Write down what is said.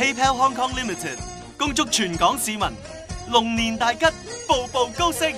paypal hong kong limited 恭祝全港市民龙年大吉步步高升